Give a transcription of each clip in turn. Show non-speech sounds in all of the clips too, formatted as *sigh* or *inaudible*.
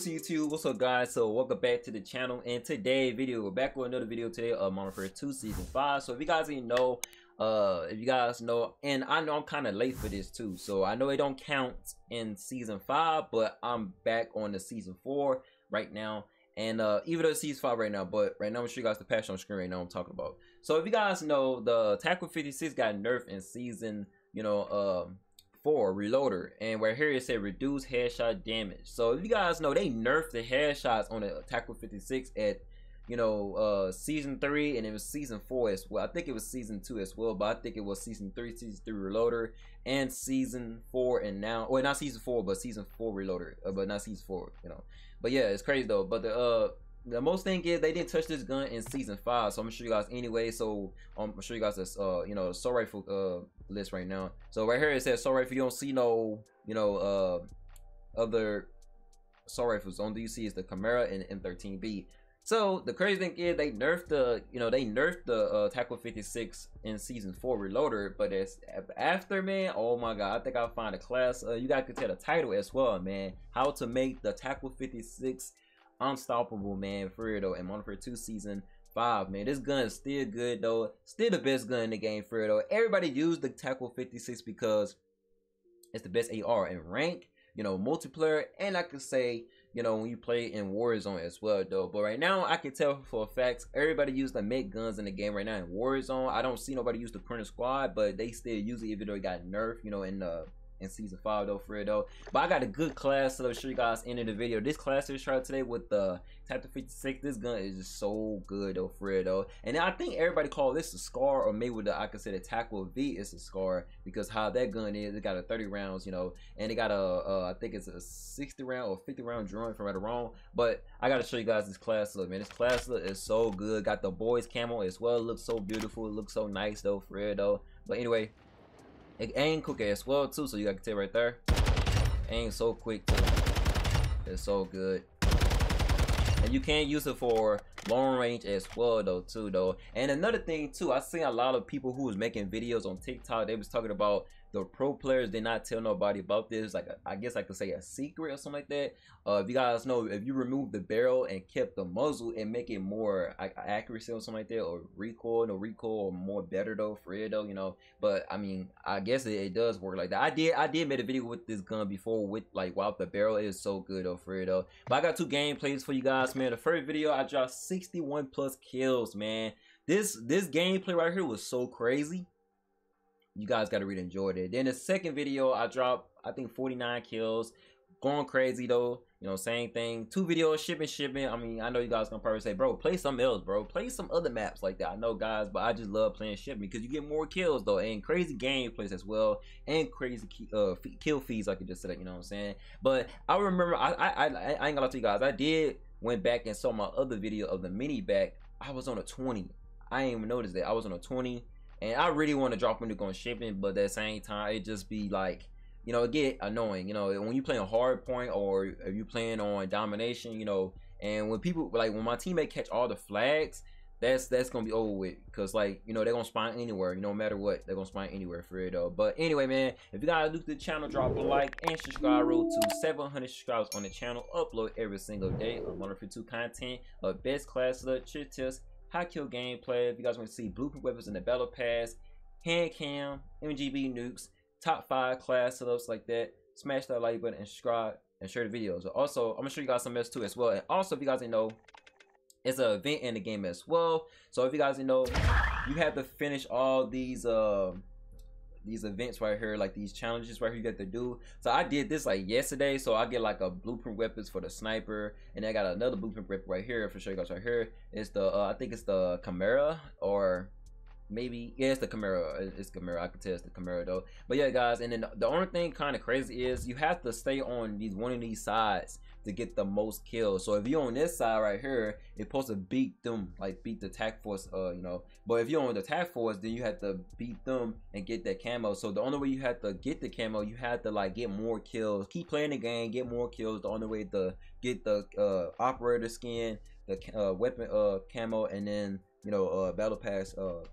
What's YouTube? What's up guys? So welcome back to the channel and today video we're back with another video today of Modern Warfare 2 season 5. So if you guys didn't know, uh if you guys know and I know I'm kind of late for this too. So I know it don't count in season 5, but I'm back on the season 4 right now. And uh even though it's season 5 right now, but right now I'm sure you guys the patch on screen right now I'm talking about. So if you guys know the TAQ 56 got nerfed in season, you know, um four reloader and where here it said reduce headshot damage. So you guys know they nerfed the headshots on the TAQ 56 at you know uh season three and it was season four as well. I think it was season two as well but i think it was season three season three reloader and season four and now well not season four but season four reloader uh, but not season four you know. But yeah it's crazy though. But the uh the most thing is they didn't touch this gun in season five, so I'm gonna show you guys anyway. So I'm gonna show you guys this, uh, you know, assault rifle uh list right now. So right here it says assault rifle. You don't see no, you know, uh, other assault rifles. Only you see is the Chimera and M13B. So the crazy thing is they nerfed the, you know, they nerfed the uh, TAQ 56 in season four Reloader, but it's after man. Oh my god, I think I'll find a class. Uh, you guys could tell the title as well, man. How to make the TAQ 56 unstoppable, man. For real though, and Modern Warfare 2 season five, man. This gun is still good though. Still the best gun in the game for real though. Everybody used the TAQ 56 because it's the best AR in rank, you know, multiplayer, and I could say, you know, when you play in Warzone as well though. But right now I can tell for a fact everybody use the make guns in the game right now in Warzone. I don't see nobody use the Printer Squad, but they still use it even though it got nerfed, you know, in the in season five though for it though. But I got a good class so I'll show you guys in the video. This class is tried today with the TAQ 56. This gun is just so good though for it though. And I think everybody call this a scar or maybe with the I could say the TAQ-V is a scar because how that gun is, it got a 30 rounds, you know, and it got a I think it's a 60 round or 50 round drawing from right or wrong. But I gotta show you guys this class look, man. This class look is so good. Got the boys camo as well. It looks so beautiful. It looks so nice though for it though. But anyway, it ain't quick as well too, so you got to tell right there. Ain't so quick too. It's so good. And you can use it for long range as well though too though. And another thing too, I seen a lot of people who was making videos on TikTok, they was talking about the pro players did not tell nobody about this like a, I guess i could say a secret or something like that. Uh if you guys know if you remove the barrel and kept the muzzle and make it more like, accuracy or something like that or recoil no recoil or more better though for it though you know. But i mean i guess it, it, does work like that. I did i did make a video with this gun before with like while the barrel is so good though for it though. But i got two gameplays for you guys man. The first video i dropped 61 plus kills man. This this gameplay right here was so crazy you guys got to really enjoy it. Then the second video, I dropped, I think 49 kills. Going crazy though, you know, same thing. Two videos, Shipment, Shipment. I mean, I know you guys gonna probably say, bro, play something else, bro. Play some other maps like that. I know, guys, but I just love playing Shipment because you get more kills though, and crazy gameplays as well, and crazy uh, kill feeds, like I just said. You know what I'm saying? But I remember, I, I, I, I ain't gonna lie to you guys. I did went back and saw my other video of the mini back. I was on a 20. I didn't even notice that I was on a 20 and I really want to drop into going Shipment, but at the same time, it just be like, you know, it get annoying. You know, when you playing hard point or if you playing on domination, you know, and when people like when my teammate catch all the flags, that's that's gonna be over with because like you know they're gonna spawn anywhere you know no matter what they're gonna spawn anywhere for it though but anyway man if you guys look to the channel drop a like and subscribe road to 700 subscribers on the channel upload every single day of wonderful two content of best class of trick tips high kill gameplay. If you guys want to see blueprint weapons in the battle pass, hand cam, MGB nukes, top five class setups like that, smash that like button and subscribe and share the videos. Also, I'm gonna show you guys some else too as well. And also, if you guys didn't know, it's an event in the game as well. So if you guys didn't know, you have to finish all these uh, these events right here, like these challenges right here you got to do. So I did this like yesterday, so I get like a blueprint weapons for the sniper, and I got another blueprint weapon right here for sure you guys right here. It's the uh, I think it's the Chimera or maybe yeah it's the Chimera it's Chimera I can tell it's the Chimera though but yeah guys and then the only thing kind of crazy is you have to stay on these one of these sides to get the most kills. So if you're on this side right here it's supposed to beat them like beat the TAQ force uh you know. But if you're on the TAQ force then you have to beat them and get that camo. So the only way you have to get the camo you have to like get more kills. Keep playing the game get more kills. The only way to get the uh operator skin the uh, weapon uh camo and then you know uh battle pass uh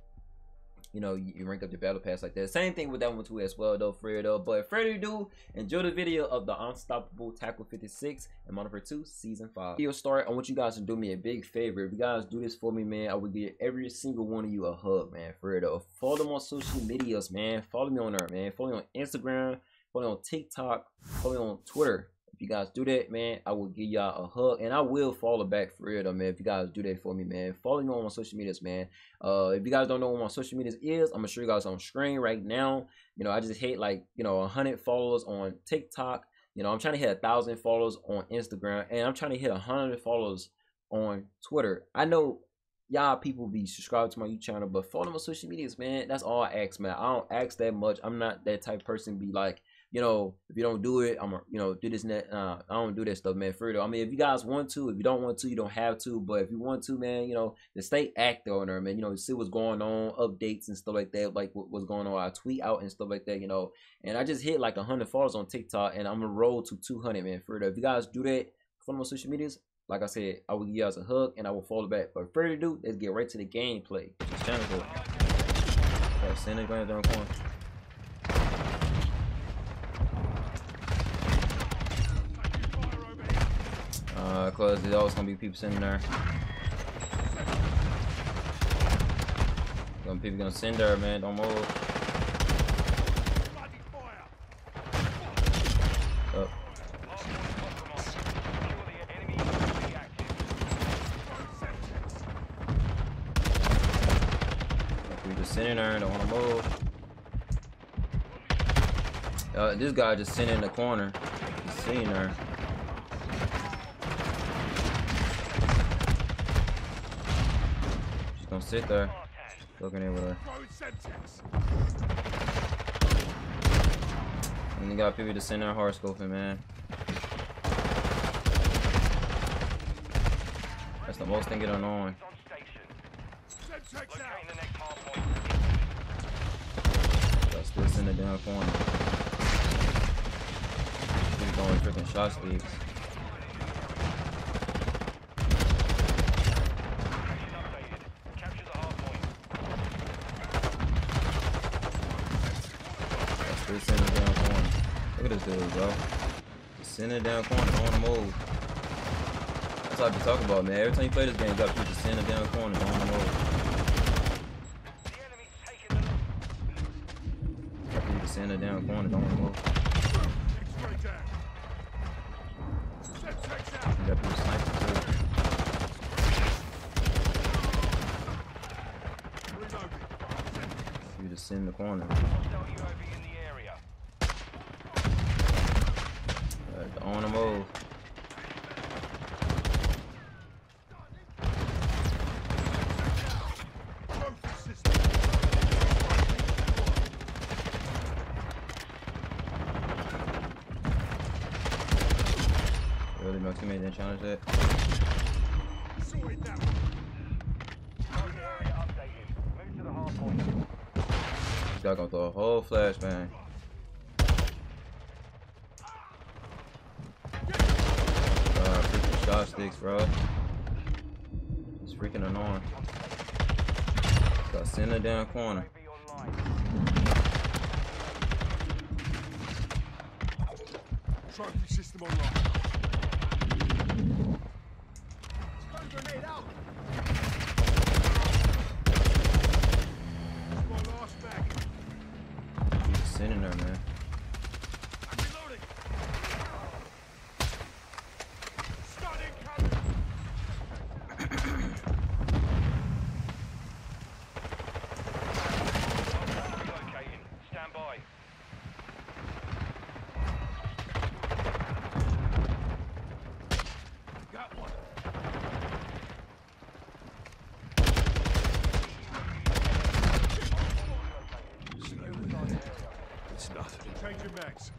you know, you, rank up your battle pass like that. Same thing with that one too as well though, though. But further ado, enjoy the video of the Unstoppable TAQ 56 and Warfare 2 Season 5. Video start, I want you guys to do me a big favor. If you guys do this for me, man, I will give every single one of you a hug, man, though. Follow them on social medias, man. Follow me on there, man. Follow me on Instagram, follow me on TikTok, follow me on Twitter. If you guys do that, man, I will give y'all a hug and I will follow back for real though, man. If you guys do that for me, man. Follow me on my social medias, man. Uh if you guys don't know what my social medias is, I'm gonna show you guys on screen right now. You know, I just hit like, you know, hundred followers on TikTok. You know, I'm trying to hit a thousand followers on Instagram and I'm trying to hit a hundred followers on Twitter. I know y'all people be subscribed to my YouTube channel, but follow my social medias, man. That's all I ask, man. I don't ask that much. I'm not that type person be like, you know, if you don't do it, I'm, you know, do this and that. Uh, I don't do that stuff, man. For real. I mean, if you guys want to, if you don't want to, you don't have to. But if you want to, man, you know, just stay active on there, man. You know, see what's going on, updates and stuff like that, like what, what's going on. I tweet out and stuff like that, you know. And I just hit like 100 followers on TikTok, and I'm gonna roll to 200, man. For real. If you guys do that, follow my social medias. Like I said, I will give you guys a hug and I will follow back. But further ado, let's get right to the gameplay. Channel Center going down. Cause there's always gonna be people sitting there. Some people gonna send there, man. Don't move. Sitting there, don't wanna move. Uh, this guy just sitting in the corner, just sitting there. Sit there. Looking over there. And you got people just sitting there hard scoping, man. That's the most thing get annoying. That's this in the damn corner. He's going freaking shot speeds. Send it down corner. Look at this dude, bro. Send it down corner, don't move. That's what I be talking about, man. Every time you play this game, you got people just send it down corner, don't wanna move. People just down corner, don't move. You got people sniping too. Just sit in the corner. Uh, on the move. Really, no challenge that. Guy gonna a whole flashbang. Uh, freaking shot sticks, bro. It's freaking annoying. Got it down corner. Trophy system online. My last mag. Just sitting there, man. I'm reloading. Stun incoming. Relocating. Stand by. Got one. It's nothing. Changing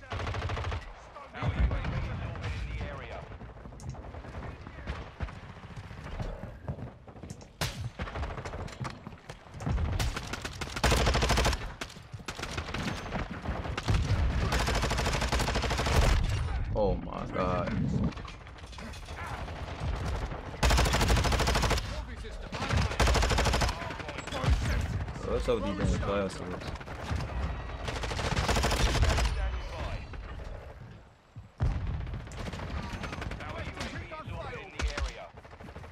mags. Our UAV is orbiting the area. Oh my god. What's up with these damn class Standing by. Our UAV is orbiting the area.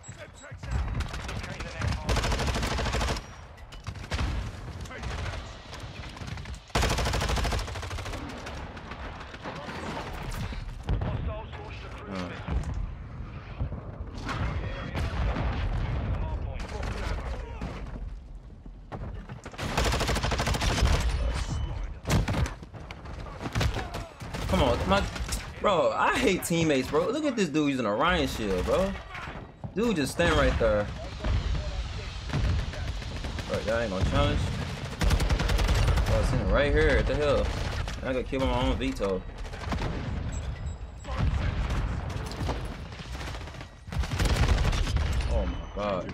Semtex out. Locating the next hard point. Change your mags. Hostiles launched a cruise Uh. missile. Area is hard point. Come on, my bro. I hate teammates, bro. Look at this dude using a riot shield, bro. Dude just stand right there. Right, y'all ain't gonna challenge. Oh, it's sitting right here. What the hell? I got killed by my own VTOL. Oh my god.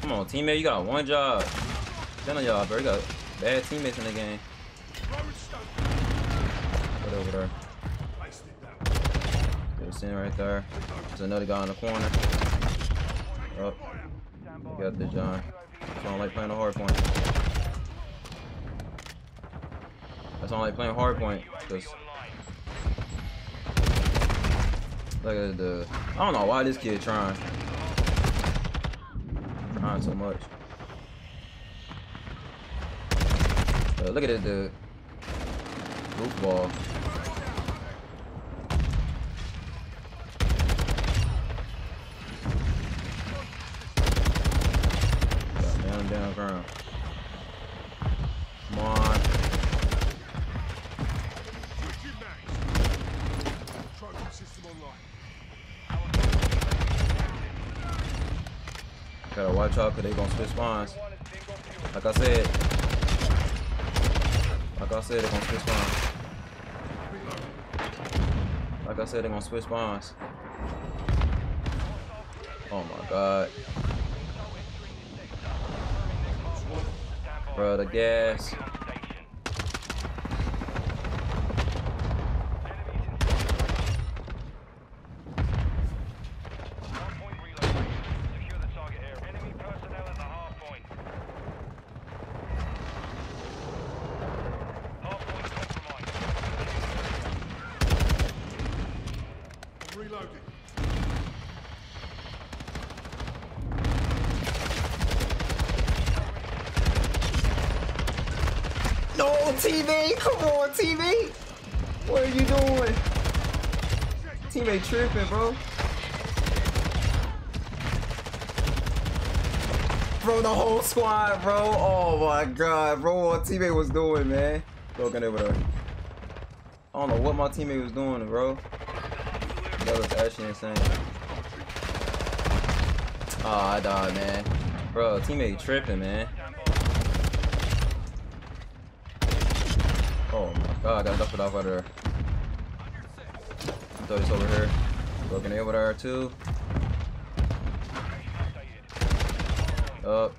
Come on, teammate. You got one job. None of y'all, bro. You got bad teammates in the game. Throwing stone. Put over there. Placed it down. They're sitting right there. There's another guy in the corner. Oh, you got the John. I don't like playing the hard point. That's I like playing hard point. Cause look at the. I don't know why this kid trying. Trying so much. Look at the goofball. Got down, down ground. Come on. Switch your mags. Trophy system online. Watch because they gonna switch spawns. Like I said. Like I said, they're gonna switch spawns. Like I said, they're gonna switch spawns. Oh my god. Bro, the gas. I'm reloading. No, TV! Come on, TV! What are you doing? Bro. Bro, the whole squad, bro. Oh my god, bro. What teammate was doing, man? Looking over there. I don't know what my teammate was doing, bro. That was actually insane. Oh, I died, man. Bro, teammate tripping, man. Oh my god, I duck it off out of there. Thought it's over here. Looking over there too. Up.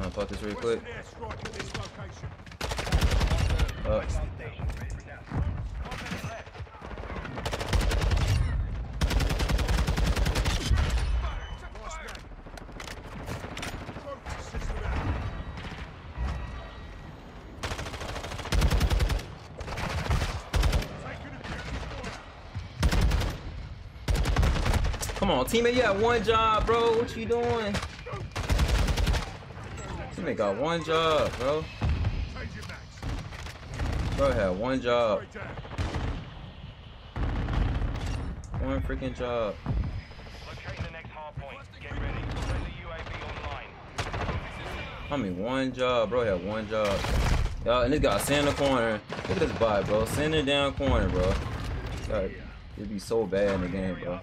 I'll talk this really quick. Up. Nice mag. Trophy system out. Taking objective fire. Come on, teammate, you got one job, bro. What you doing? Teammate got one job, bro. Bro had one job. One freaking job. I mean, one job, bro. Had one job. Y'all, and this guy in the corner. Look at this bot, bro. Sitting down corner, bro. It'd be so bad in the game, bro.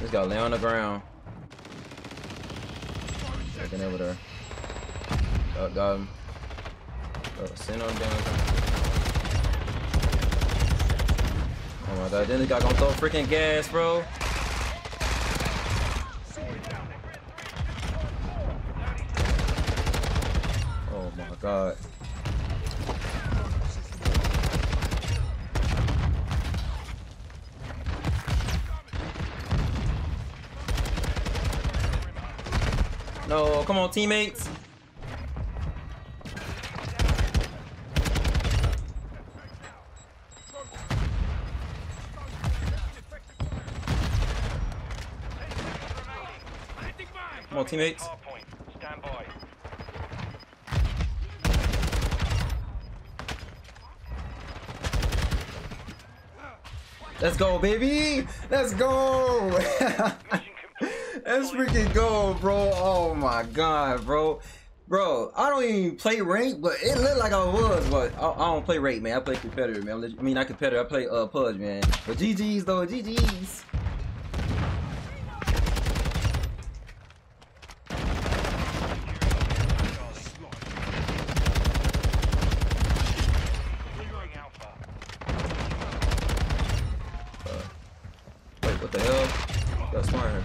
This guy lay on the ground. Looking over there. Got, got him. Bro, sitting on down. Oh my god, then this guy gonna throw freaking gas, bro. Oh my god. No, come on, teammates. Come on, teammates. Let's go, baby. Let's go. *laughs* Let's freaking go, bro. Oh my god, bro. Bro, I don't even play rank, but it looked like I was, but I, I don't play rank, man. I play competitive, man. I mean, not competitor. I play uh Pudge, man. But GG's though, GG's. Securing Alpha. Wait, what the hell? Got smart here.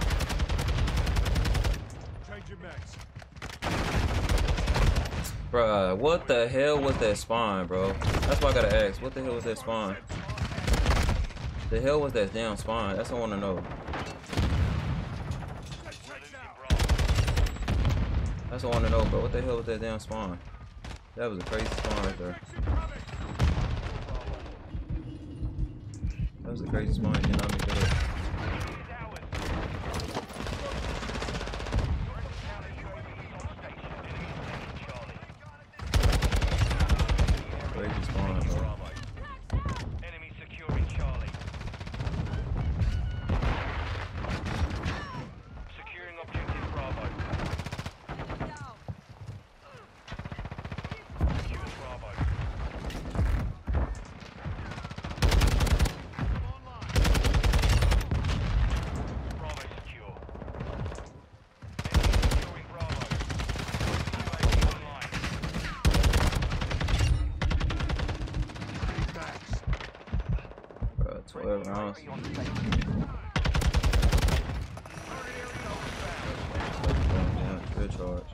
Changing mags. Bruh, what the hell was that spawn, bro? That's why I gotta ask. What the hell was that spawn? The hell was that damn spawn? That's what I wanna know. That's what I wanna know, bro. What the hell was that damn spawn? That was a crazy spawn right there. That was a crazy spawn. You cannot make that up. 12 rounds. Damn, good charge.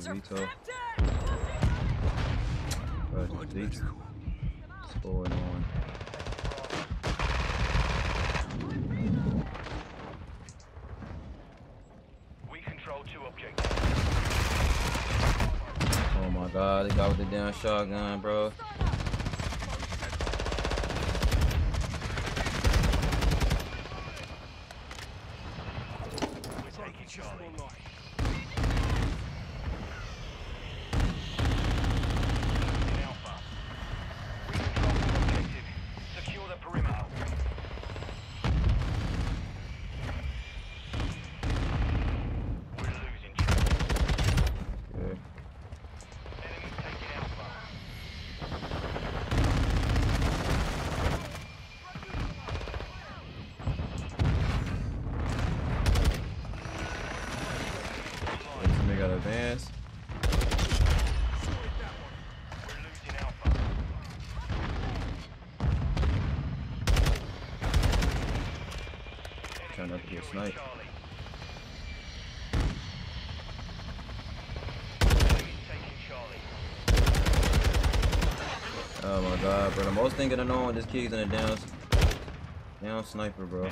Veto. Bruh, just. Score one. We control two objectives. Oh my god, they got with the damn shotgun, bro. We're taking Charlie. In Alpha. We control the objective. Secure the perimeter. We're losing Charlie. Good. Enemy taking Alpha. Wait, somebody got advance. We're losing Alpha. Try not to get Securing sniped. Charlie. Enemy taking Charlie. Oh my god, bro. The most thing to know this kid's in a down, down sniper, bro.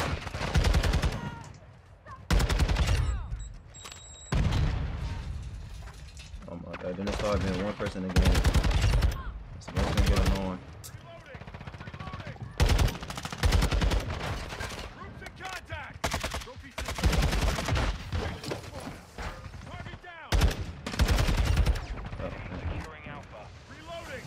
Oh my god, then it started being one person again. That's the most thing going on. Groups in contact. Trophy system. Target down. Oh, man. Securing Alpha. Reloading.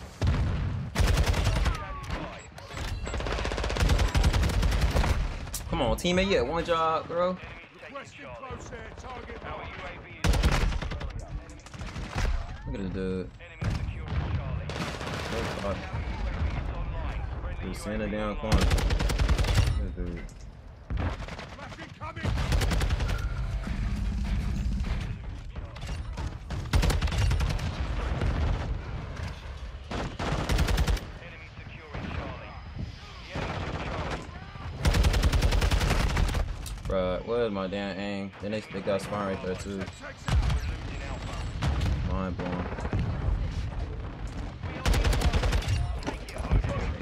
Come on, teammate. Yeah, one job, bro. Taking Requesting Charlie. close air. Target Our marked. UAV is Look at this dude. enemy securing Charlie. So far. UAV is online. Friendly He's standing UAV down online. corner. This dude. Flash incoming. Enemy securing Charlie. The enemy took Where's my damn aim? Then they, they got spawn right there too. Mind blowing.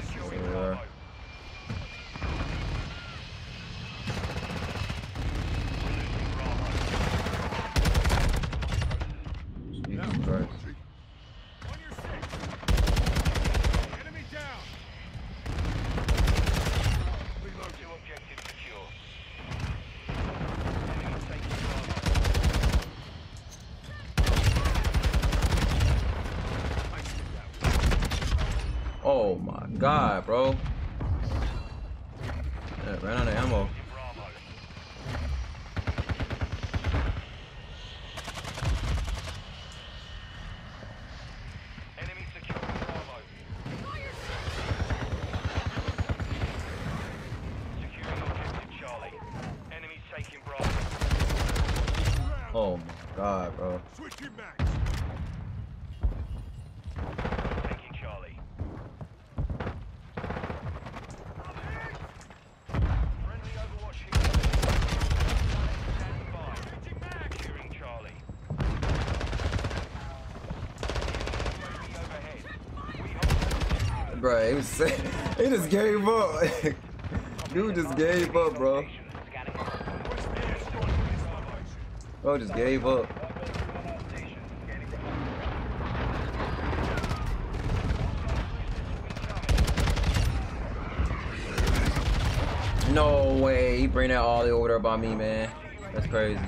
Securing Yeah. Bravo. We're losing Bravo. my Yeah, ran out of ammo. He just gave up. *laughs* Dude just gave up, bro. Bro just gave up. No way, he bring that all the way over there by me, man. That's crazy.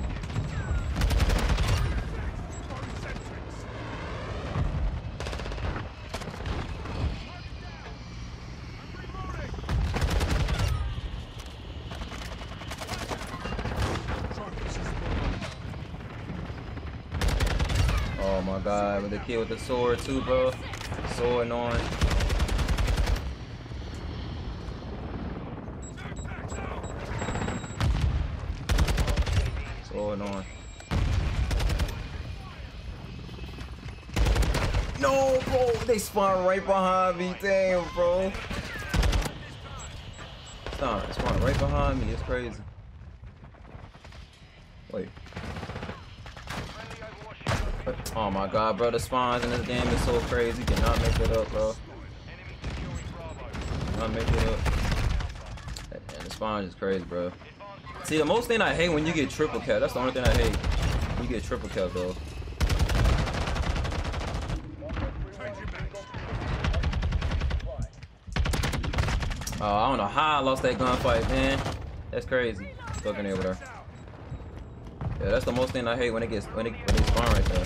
Oh my god, with the kid with the sword too, bro. Sword on. Sword on. No, bro, they spawn right behind me. Damn, bro. Stop, spawn right behind me. It's crazy. Oh my god, bro, the spawns in this game is so crazy. You cannot make it up, bro. Cannot make it up. And the spawns is crazy, bro. See, the most thing I hate when you get triple kill. That's the only thing I hate. You get triple kill, though. Oh, I don't know how I lost that gunfight, man. That's crazy. Fucking over. Yeah, that's the most thing I hate when it gets when it when they spawn right there.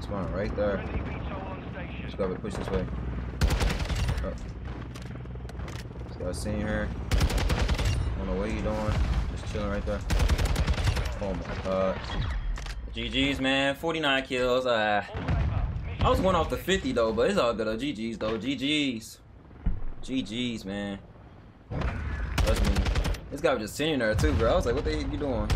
Spawn right there. Just gotta push this way. Oh. Just got seen her. Don't know what you doing. Just chilling right there. Oh my god. GG's man, 49 kills. Uh, I was one off the 50 though, but it's all good. though. GG's though. GG's. GG's man. Trust me. This guy was just sitting there too, bro. I was like, what the heck you doing?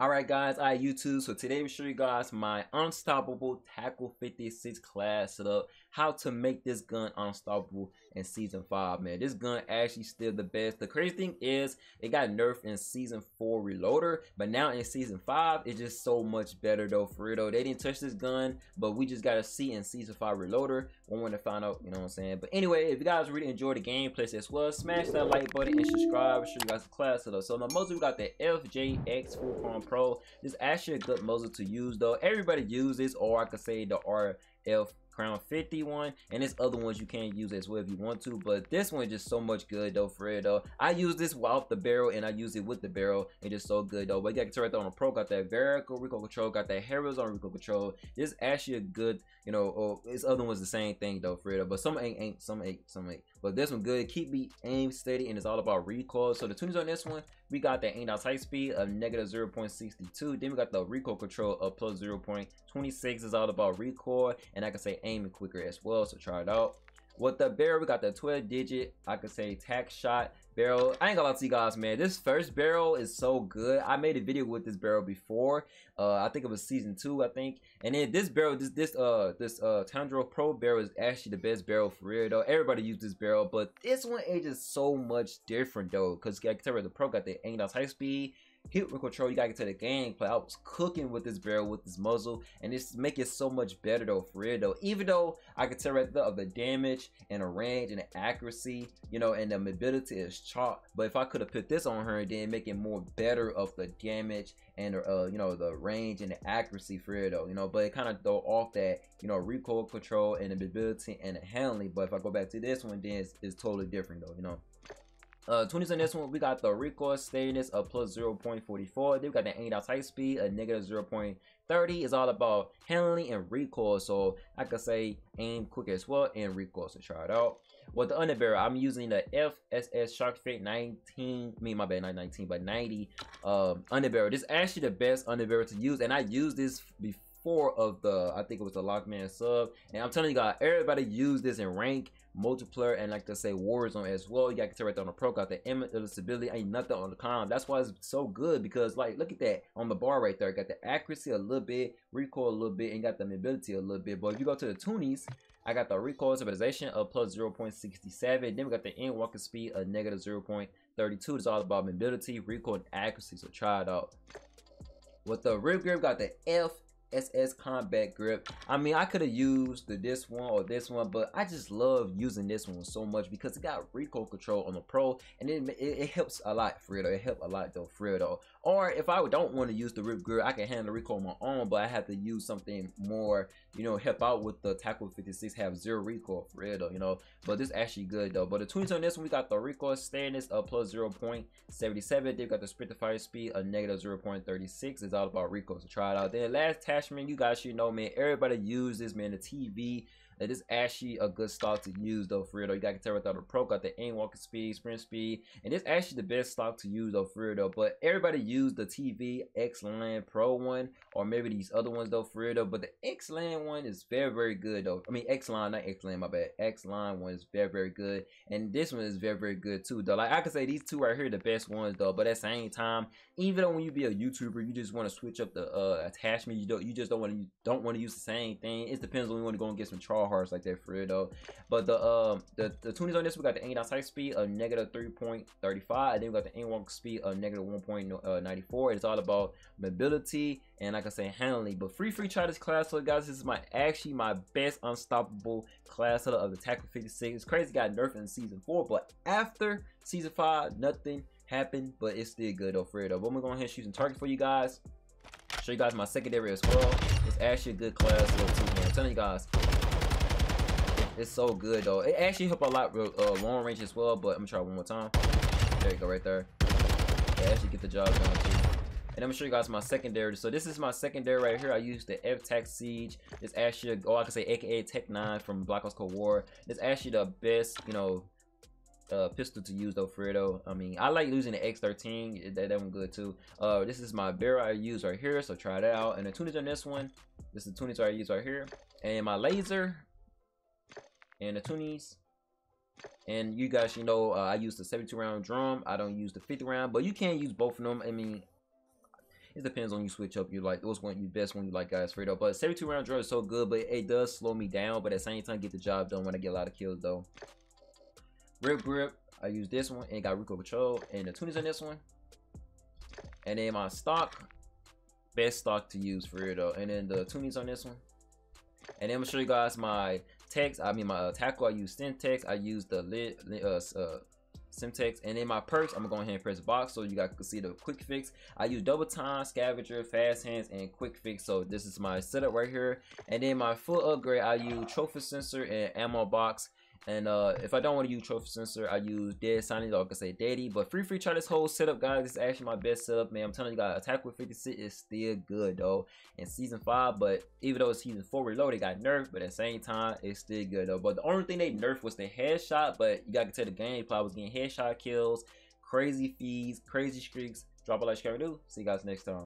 Alright guys, I YouTube. So today we show you guys my unstoppable TAQ 56 class setup. How to make this gun unstoppable in season 5, man. This gun actually still the best. The crazy thing is it got nerfed in season 4 reloader, but now in season 5 it's just so much better though for real though. They didn't touch this gun, but we just gotta see in season 5 reloader. We want to find out, you know what I'm saying? But anyway, if you guys really enjoy the gameplay as well, smash that like button and subscribe. Show you guys the class setup. So my muzzle we got the FJX Full Chrome Pro. This actually a good muzzle to use though. Everybody uses, or I could say the RF Crown 51 and this other ones you can use as well if you want to but this one just so much good though for it though. I use this off the barrel and i use it with the barrel. It's just so good though. But you got to right there on the pro. Got that vertical recoil control got that horizontal recoil control. This is actually a good you know oh, or this other one's the same thing though for it but some ain't, ain't some ain't some ain't but this one good. Keep me aim steady and it's all about recoil. So the tunes on this one we got the aim down sight speed of negative 0.62 then we got the recoil control of plus 0.26 is all about recoil and i can say aiming quicker as well. So try it out with the barrel we got the 12 digit i could say tack shot barrel. I ain't gonna lie to you guys man. This first barrel is so good. I made a video with this barrel before. Uh i think it was season two i think. And then this barrel this this uh this uh tundra pro barrel is actually the best barrel for real though. Everybody used this barrel but this one is so much different though because like the pro got the 8 knots high speed hit control, you gotta get to the gameplay. I was cooking with this barrel with this muzzle, and it's making it so much better though, for real though. Even though I can tell right there of the damage and the range and the accuracy, you know, and the mobility is chalk. But if I could have put this on her and then make it more better of the damage and uh, you know, the range and the accuracy for real though, you know, but it kind of throw off that, you know, recoil control and the mobility and the handling. But if I go back to this one, then it's, it's totally different though, you know. Uh, 20s on this one, we got the recoil steadiness of plus 0.44. Then we got the out tight speed, a negative 0.30. It's all about handling and recoil. So I could say aim quick as well and recoil. So try it out. With the underbarrel, I'm using the FSS Sharkfin 19, me my bad, not 19, but 90 um, underbarrel. This is actually the best underbarrel to use, and I used this before of the, I think it was the Lachmann sub. And I'm telling you guys, everybody use this in rank multiplayer and like to say Warzone as well. You got to tell right there on the pro, got the stability, ain't nothing on the con. That's why it's so good because like look at that on the bar right there. Got the accuracy a little bit, recoil a little bit, and got the mobility a little bit. But if you go to the tunies, I got the recoil stabilization of plus 0.67. Then we got the in walking speed of negative 0.32. It's all about mobility, recoil, and accuracy. So try it out. With the rear grip, got the F SS Combat Grip. I mean, I could have used the, this one or this one, but I just love using this one so much because it got recoil control on the Pro, and it, it, it helps a lot for it. It helps a lot though though. Or if I don't want to use the rear grip, I can handle recoil on my own, but I have to use something more, you know, help out with the Taco 56 have zero recoil for it though, you know. But this actually good though. But the tweets on this one, we got the recoil steadiness of plus 0.77. They've got the sprint to fire speed of negative 0.36. It's all about recoil. So try it out. Then last attachment, you guys should know, man. Everybody use this, man. The TV it is actually a good stock to use though for real though. You got to tell without the pro got the aim walking speed, sprint speed, and it's actually the best stock to use though for real though. But everybody use the TV X-Land Pro one or maybe these other ones though for real though. But the X-Land one is very very good though. I mean X-Line, not X-Land, my bad. X-Line one is very very good, and this one is very very good too though. Like I could say these two right here are the best ones though. But at the same time, even when you be a YouTuber, you just want to switch up the uh, attachment. You don't you just don't want to don't want to use the same thing. It depends on you want to go and get some char hearts like that for real though. But the um the the tunings on this we got the out sight speed of negative 3.35, and then we got the aim walk speed of negative 1.94. It's all about mobility and like I say handling. But free free try this class so guys. This is my actually my best unstoppable class of the TAQ 56. It's crazy got nerfed in season four, but after season five, nothing happened, but it's still good though for it though. But I'm gonna and shoot some target for you guys. Show you guys my secondary as well. It's actually a good class too. I'm telling you guys, it's so good though. It actually help a lot uh, long range as well, but I'm gonna try one more time. There you go, right there. It actually get the job done too. And I'm gonna show you guys my secondary. So this is my secondary right here. I use the F-Tac Siege. It's actually, oh, I can say AKA TEC-9 from Black Ops Cold War. It's actually the best, you know, uh, pistol to use though though. I mean, I like using the X13. That, that one good too. Uh, this is my barrel I use right here, so try that out. And the tunage on this one, this is the tunage I use right here. And my laser, and the tunis. And you guys, you know, uh, I use the 72 round drum. I don't use the 50 round, but you can use both of them. I mean, it depends on you switch up. You like those one you best one you like guys straight up. But 72 round drum is so good, but it does slow me down. But at the same time, get the job done when I get a lot of kills though. Rear grip, I use this one and got recoil control. And the tunis on this one. And then my stock, best stock to use for it though. And then the tunis on this one. And then I'm gonna show you guys my text. I mean my uh, tackle. I use Semtex. I use the lid uh, uh Semtex. And in my perks, I'm gonna go ahead and press box so you guys can see the quick fix. I use double time, scavenger, fast hands, and quick fix. So this is my setup right here. And then my full upgrade, I use trophy sensor and ammo box. And uh, if I don't want to use trophy sensor, I use Dead Silence, like I say daddy. But free free try this whole setup, guys. This is actually my best setup, man. I'm telling you guys, attack with 56 is still good though in season five. But even though it's season four reloaded, got nerfed, but at the same time, it's still good though. But the only thing they nerfed was the headshot. But you gotta tell the gameplay was getting headshot kills, crazy feeds, crazy streaks. Drop a like, subscribe, do. See you guys next time.